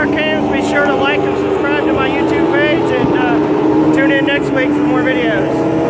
Be sure to like and subscribe to my YouTube page and uh, tune in next week for more videos.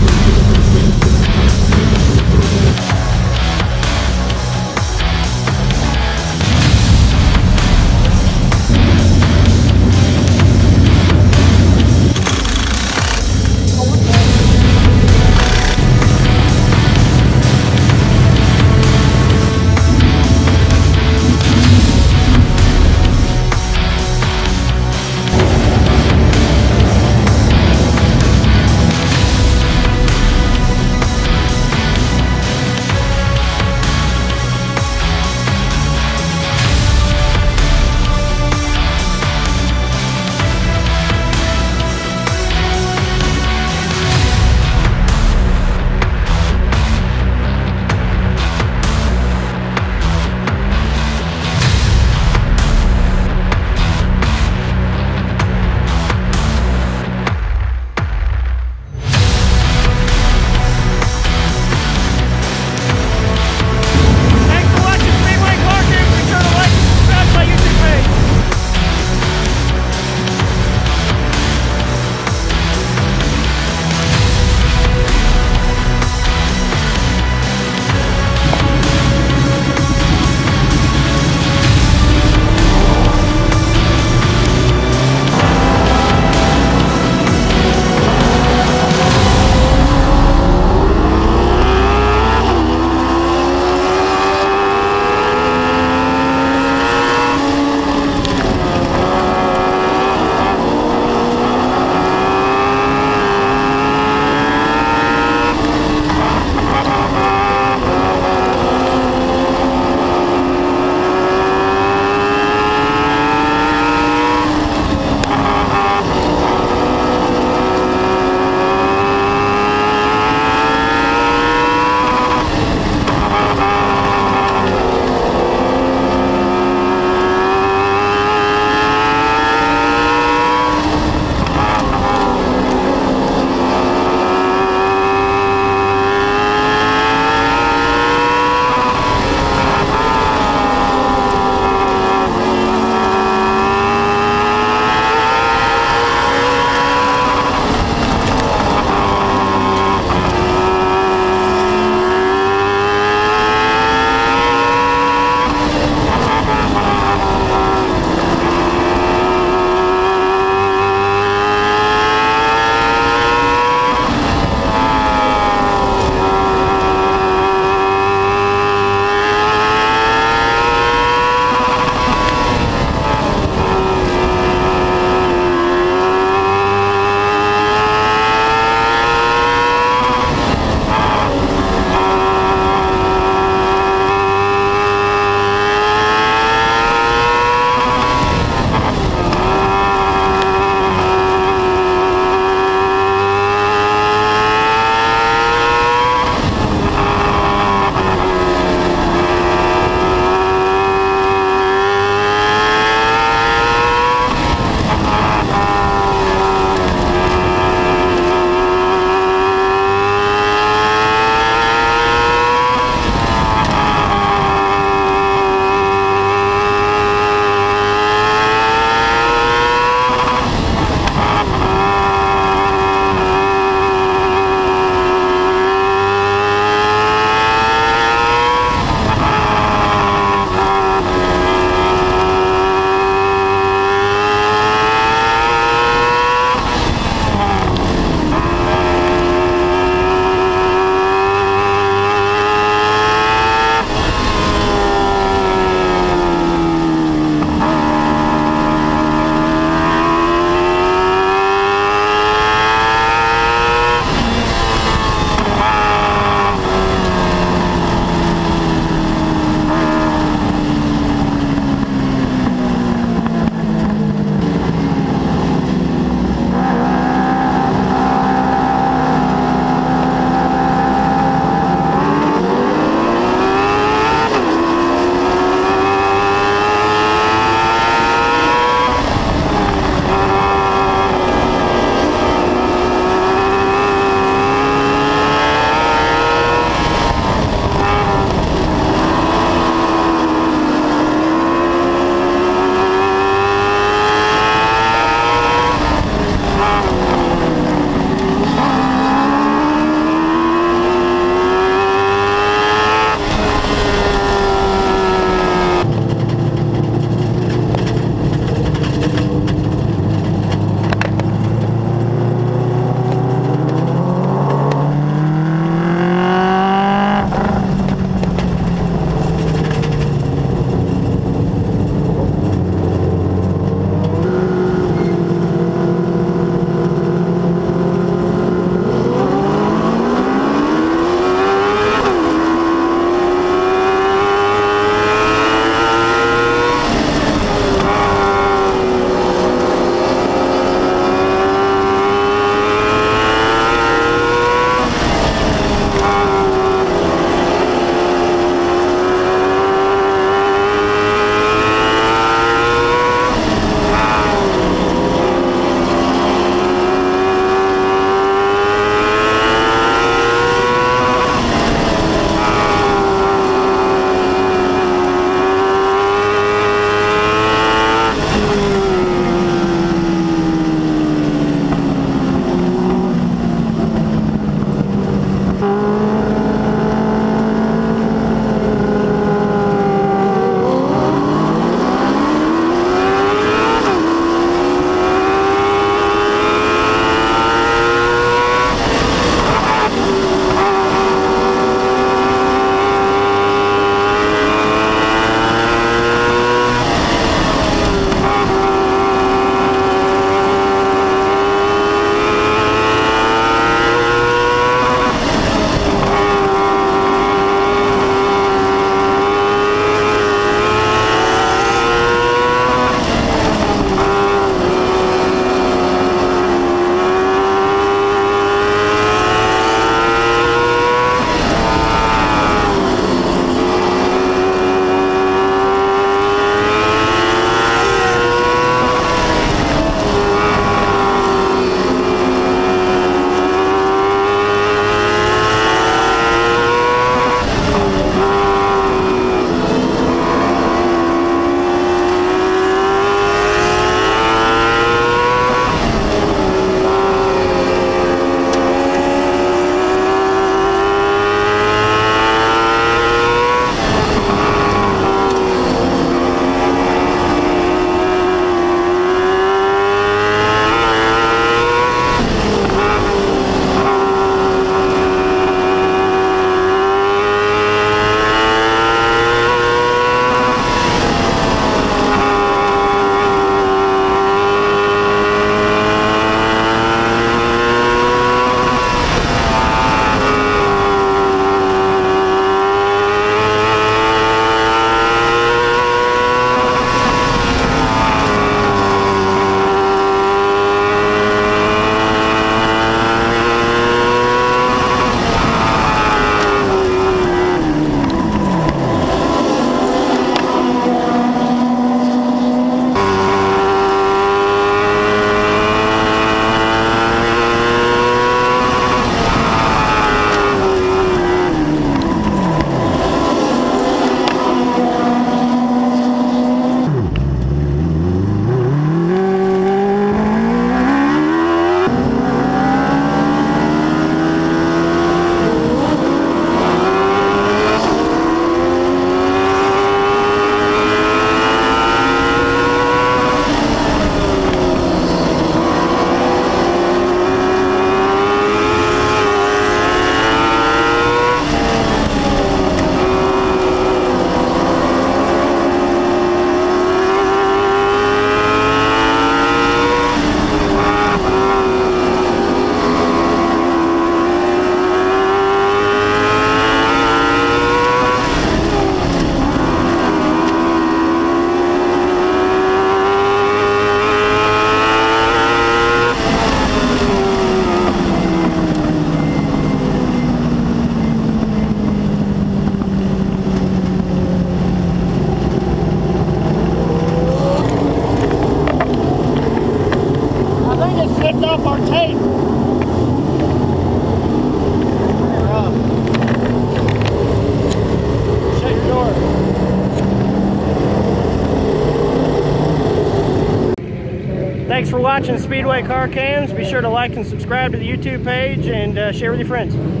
Watching Speedway Car Cams. Be sure to like and subscribe to the YouTube page and uh, share with your friends.